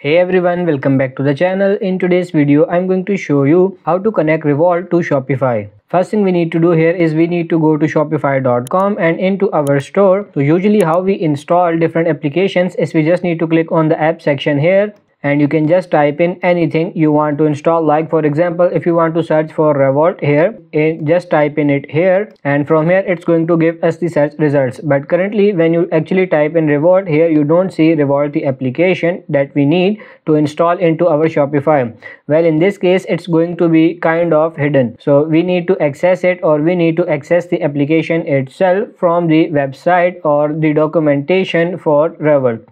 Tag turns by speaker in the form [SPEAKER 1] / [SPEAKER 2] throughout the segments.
[SPEAKER 1] Hey everyone, welcome back to the channel. In today's video, I'm going to show you how to connect Revolut to Shopify. First thing we need to do here is we need to go to shopify.com and into our store. So usually how we install different applications is we just need to click on the app section here and you can just type in anything you want to install. Like for example if you want to search for Revolut here just type in it here. And from here it's going to give us the search results. But currently when you actually type in Revolut here you don't see Revolut the application that we need to install into our shopify. Well in this case it's going to be kind of hidden. So we need to access it or we need to access the application itself from the website or the documentation for Revolut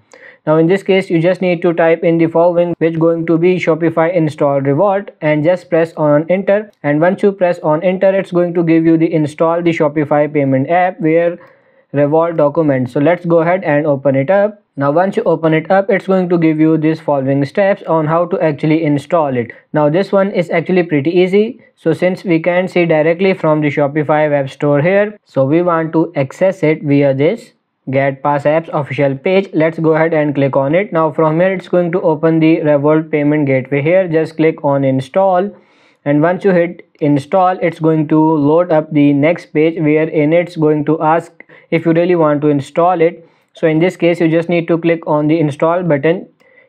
[SPEAKER 1] now in this case you just need to type in the following which going to be shopify install Revolut and just press on enter. And once you press on enter it's going to give you the install the shopify payment app where Revolut document. So let's go ahead and open it up. Now once you open it up it's going to give you these following steps on how to actually install it. Now this one is actually pretty easy. So since we can see directly from the shopify web store here so we want to access it via this get pass apps official page. Let's go ahead and click on it. Now from here it's going to open the Revolut payment gateway here. Just click on install. And once you hit install it's going to load up the next page wherein it's going to ask if you really want to install it. So in this case you just need to click on the install button.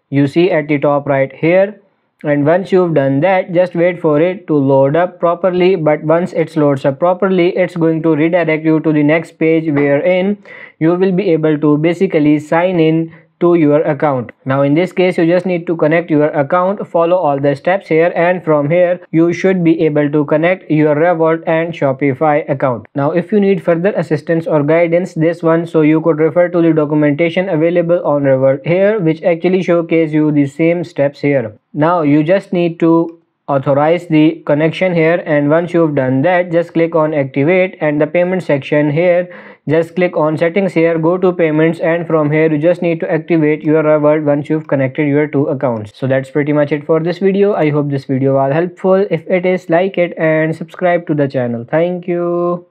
[SPEAKER 1] You see at the top right here and once you've done that just wait for it to load up properly. But once it loads up properly it's going to redirect you to the next page wherein you will be able to basically sign in to your account. Now in this case you just need to connect your account follow all the steps here and from here you should be able to connect your Revolut and shopify account. Now if you need further assistance or guidance this one so you could refer to the documentation available on Revolut here which actually showcase you the same steps here. Now you just need to authorize the connection here and once you've done that just click on activate and the payment section here just click on settings here go to payments and from here you just need to activate your reward once you've connected your two accounts. So that's pretty much it for this video. I hope this video was helpful. If it is like it and subscribe to the channel. Thank you